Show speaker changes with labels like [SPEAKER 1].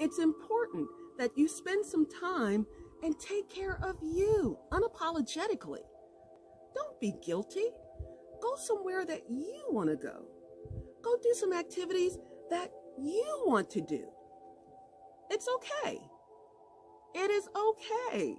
[SPEAKER 1] It's important that you spend some time and take care of you unapologetically. Don't be guilty. Go somewhere that you want to go. Go do some activities that you want to do. It's okay. It is okay.